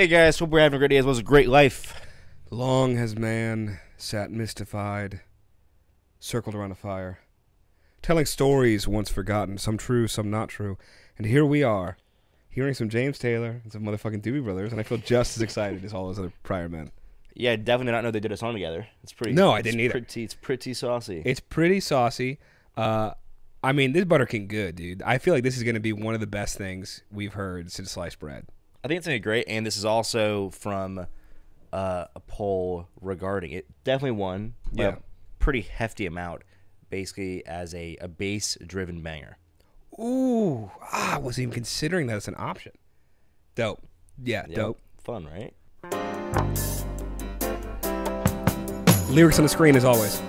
Hey guys, hope we're having a great day as well as a great life. Long has man sat mystified, circled around a fire, telling stories once forgotten, some true, some not true. And here we are, hearing some James Taylor and some motherfucking Doobie Brothers, and I feel just as excited as all those other prior men. Yeah, definitely did not know they did a song together. It's pretty. No, I didn't either. Pretty, it's pretty saucy. It's pretty saucy. Uh, I mean, this Butter King good, dude. I feel like this is going to be one of the best things we've heard since sliced bread. I think it's gonna be great, and this is also from uh, a poll regarding it. Definitely won. Yeah. a pretty hefty amount, basically as a, a bass driven banger. Ooh, ah, I wasn't even considering that as an option. Dope. Yeah, Yep. dope. Fun, right? Lyrics on the screen as always.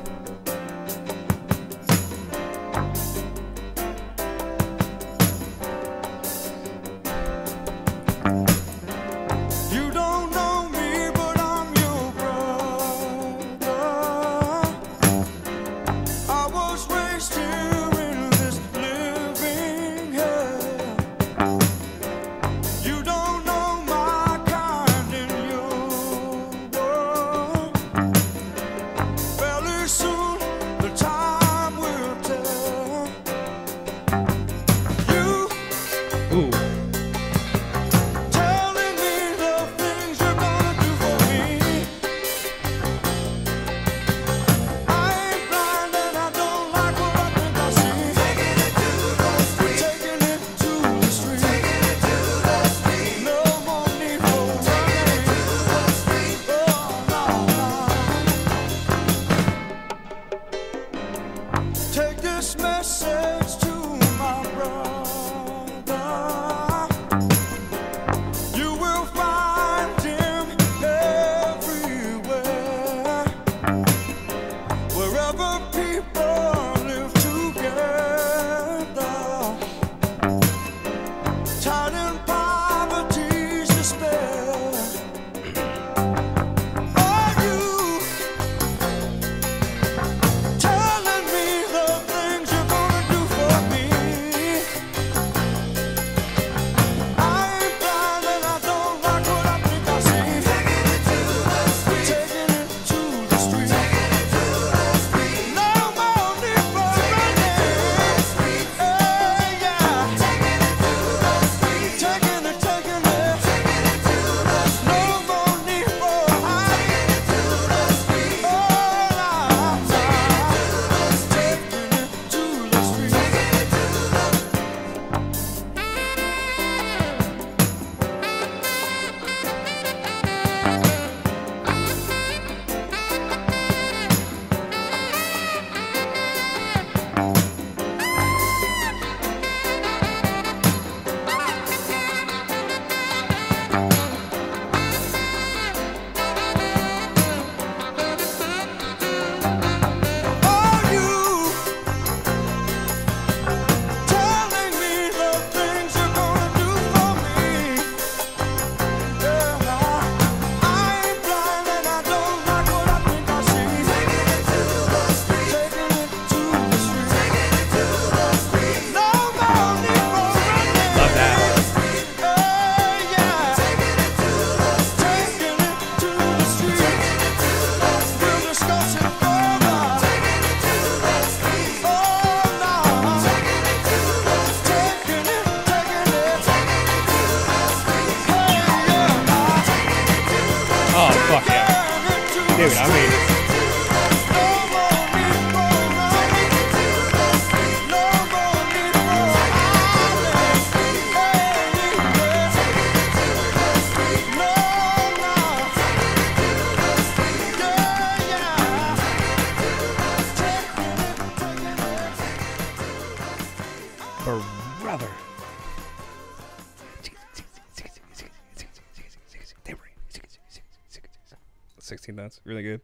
Notes, really good.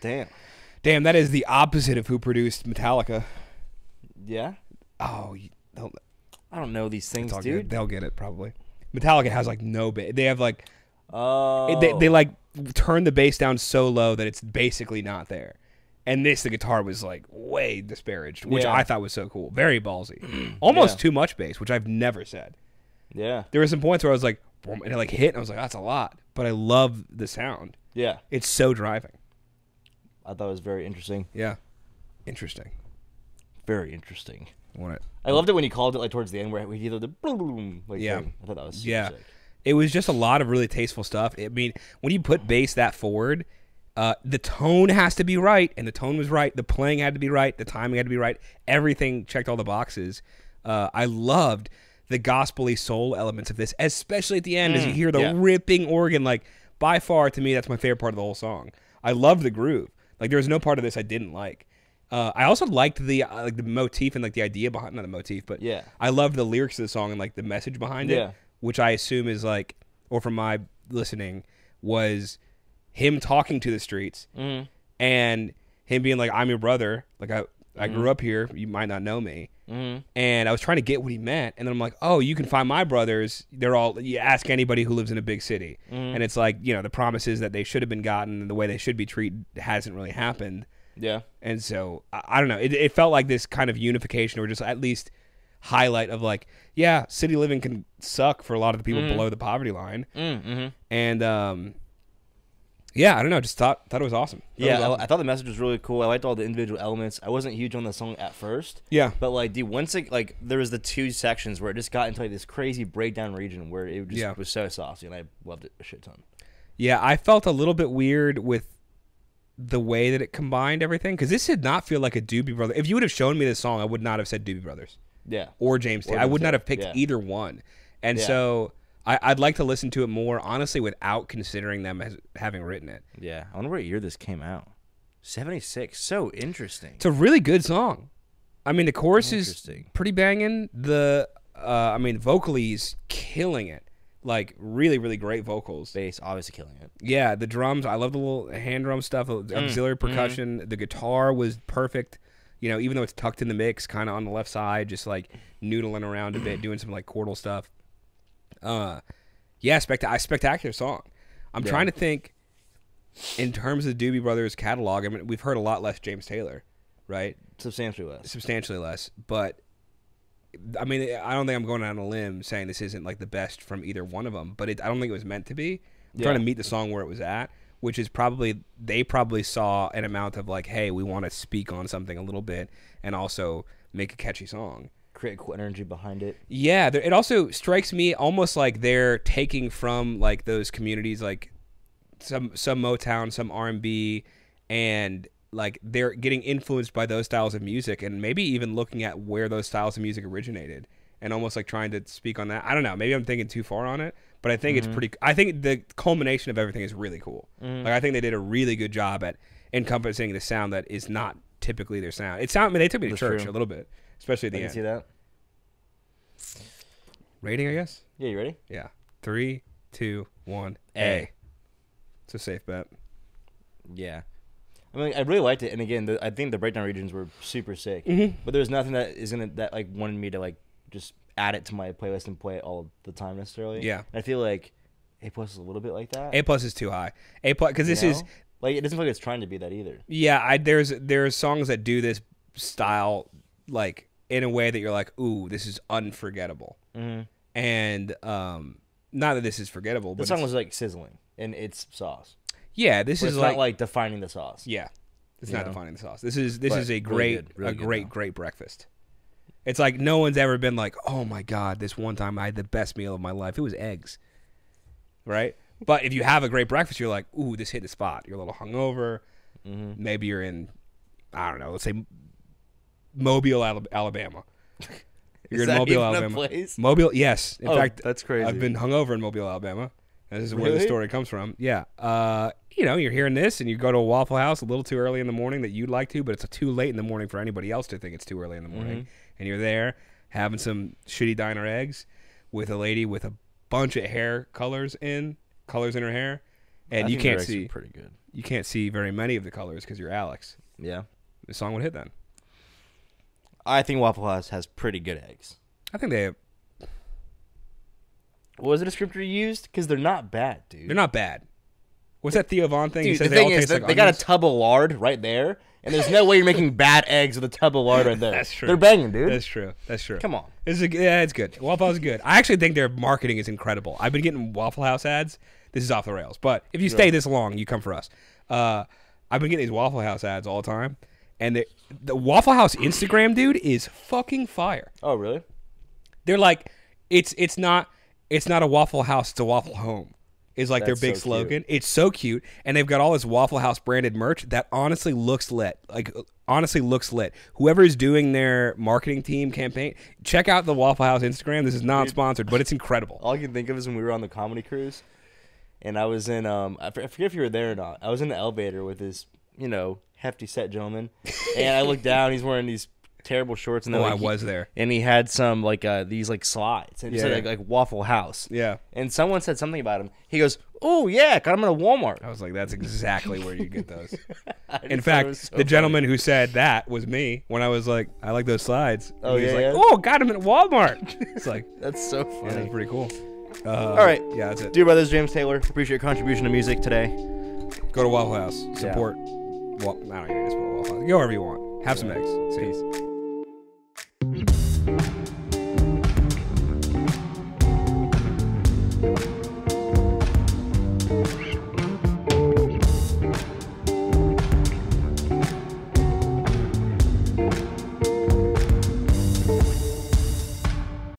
Damn. Damn, that is the opposite of who produced Metallica. Yeah. Oh, you, I don't know these things, dude. good. They'll get it probably. Metallica has like no bass. They have like Oh. they, they oh. like turn the bass down so low that it's basically not there. And this, the guitar was like way disparaged, which Yeah. I thought was so cool. Very ballsy. Almost Yeah. too much bass, which I've never said. Yeah. There were some points where I was like, and it like hit. And I was like, that's a lot, but I love the sound. Yeah, It's so driving. I thought it was very interesting. Yeah, interesting. Very interesting. Want it? I loved it when he called it like towards the end where he did the boom, boom, like Yeah. thing. I thought that was super Yeah. sick. It was just a lot of really tasteful stuff. I mean, when you put bass that forward, uh, the tone has to be right, and the tone was right. The playing had to be right. The timing had to be right. Everything checked all the boxes. Uh, I loved the gospely soul elements of this, especially at the end as you hear the yeah. ripping organ. Like by far, to me, that's my favorite part of the whole song. I love the groove. Like there was no part of this I didn't like. Uh, I also liked the uh, like the motif and like the idea behind not the motif, but Yeah. I loved the lyrics of the song and like the message behind it which I assume is like, or from my listening, was him talking to the streets Mm-hmm. and him being like, "I'm your brother. Like I, I Mm-hmm. grew up here. You might not know me." And I was trying to get what he meant, and then I'm like, "Oh, you can find my brothers. They're all. You ask anybody who lives in a big city, Mm-hmm. and it's like you know the promises that they should have been gotten and the way they should be treated hasn't really happened." Yeah. And so I, I don't know. It, it felt like this kind of unification, or just at least highlight of like, yeah, city living can suck for a lot of the people below the poverty line. Mm-hmm. And um, yeah, I don't know. Just thought thought it was awesome. Thought Yeah, was I, awesome. I thought the message was really cool. I liked all the individual elements. I wasn't huge on the song at first. Yeah. But like, dude, once it like there was the two sections where it just got into like this crazy breakdown region where it just Yeah. was so saucy, and I loved it a shit ton. yeah, I felt a little bit weird with the way that it combined everything because this did not feel like a Doobie Brother. If you would have shown me this song, I would not have said Doobie Brothers. Yeah. or James Or Taylor. I would James not have picked yeah. either one. And Yeah. so I, I'd like to listen to it more, honestly, without considering them as having written it. Yeah. I wonder what year this came out. Seventy six. So interesting. It's a really good song. I mean, the chorus is pretty banging. The, uh, I mean, vocally he's killing it. Like really, really great vocals. Bass obviously killing it. Yeah, the drums. I love the little hand drum stuff. Mm, Auxiliary mm-hmm. percussion. The guitar was perfect. You know, even though it's tucked in the mix, kind of on the left side, just like noodling around a bit, doing some like chordal stuff. Uh, yeah, spectac- spectacular song. I'm Yeah. trying to think in terms of the Doobie Brothers catalog. I mean, we've heard a lot less James Taylor, right? Substantially less. Substantially less, but I mean, I don't think I'm going out on a limb saying this isn't like the best from either one of them. But it, I don't think it was meant to be. I'm trying to meet the song where it was at, which is probably they probably saw an amount of like, hey, we want to speak on something a little bit and also make a catchy song. Create cool energy behind it. Yeah, it also strikes me almost like they're taking from like those communities, like some some Motown, some R and B, and like they're getting influenced by those styles of music, and maybe even looking at where those styles of music originated, and almost like trying to speak on that. I don't know. Maybe I'm thinking too far on it, but I think it's mm-hmm. pretty. I think the culmination of everything is really cool. Mm-hmm. Like I think they did a really good job at encompassing the sound that is not typically their sound. It sound. I mean, they took me to That's church true. a little bit, especially at I the can end. see that. Rating, I guess. Yeah, you ready? Yeah. Three, two, one. A. It's a safe bet. Yeah. I mean, I really liked it, and again, the, I think the breakdown regions were super sick. Mm-hmm. But there's nothing that is gonna that like wanted me to like just add it to my playlist and play it all the time necessarily. Yeah. I feel like A plus is a little bit like that. A plus is too high. A plus because you this is like it doesn't feel like it's trying to be that either. yeah. I there's there's songs that do this style like in a way that you're like, ooh, this is unforgettable. Mm-hmm. And um, not that this is forgettable, The but song was like sizzling and it's sauce. yeah, this But is like, not like defining the sauce. yeah, it's not know? defining the sauce. This is this But is a really great good, really a great though. great breakfast. It's like no one's ever been like, oh my god, this one time I had the best meal of my life. It was eggs, right? But if you have a great breakfast, you're like, ooh, this hit the spot. You're a little hungover. Mm-hmm. Maybe you're in, I don't know, let's say Mobile, Alabama. You're in Mobile, Alabama. place? Mobile, yes. In Oh, fact, that's crazy. I've been hungover in Mobile, Alabama. And this is where the Really? story comes from. Yeah. Uh, you know, you're hearing this and you go to a Waffle House a little too early in the morning that you'd like to, but it's too late in the morning for anybody else to think it's too early in the morning. Mm-hmm. And you're there having some shitty diner eggs with a lady with a bunch of hair colors in colors in her hair, and I you think their can't eggs are see pretty good. you can't see very many of the colors because you're Alex. Yeah. The song would hit then. I think Waffle House has pretty good eggs. I think they have, What was the descriptor you used? Because they're not bad, dude. they're not bad. What's that Theo Von thing? he Dude, says the they all thing is, taste they, like they got a tub of lard right there, and there's no way you're making bad eggs with a tub of lard right there. That's true. They're banging, dude. That's true. That's true. Come on. This is a, yeah, it's good. Waffle House is good. I actually think their marketing is incredible. I've been getting Waffle House ads. This is off the rails, but if you stay this long, you come for us. Uh, I've been getting these Waffle House ads all the time, and the the Waffle House Instagram dude is fucking fire. Oh, really? They're like, it's it's not it's not a Waffle House, it's a Waffle Home. Is like That's their big so slogan. It's so cute, and they've got all this Waffle House branded merch that honestly looks lit. Like honestly looks lit. Whoever is doing their marketing team campaign, check out the Waffle House Instagram. This is not sponsored, but it's incredible. All I can think of is when we were on the comedy cruise, and I was in um I forget if you were there or not. I was in the elevator with this you know hefty set gentleman, and I look down. He's wearing these terrible shorts, and Oh, then I like, he- was there. and he had some like uh these like slides, and it said Yeah. like, like Waffle House. Yeah. And someone said something about him. He goes, "Oh yeah, got him at a Walmart." I was like, that's exactly where you get those. In fact, so the funny. gentleman who said that was me when I was like, I like those slides. And Oh, he was yeah, like, yeah? oh, got him at Walmart. it's like, That's so yeah, funny. that's pretty cool. Uh, All right. Yeah, that's it. Dear brothers, James Taylor, appreciate your contribution to music today. Go to Waffle House. Support. Wa- I don't even support Waffle House. Go wherever you want. Have some eggs. See. Peace.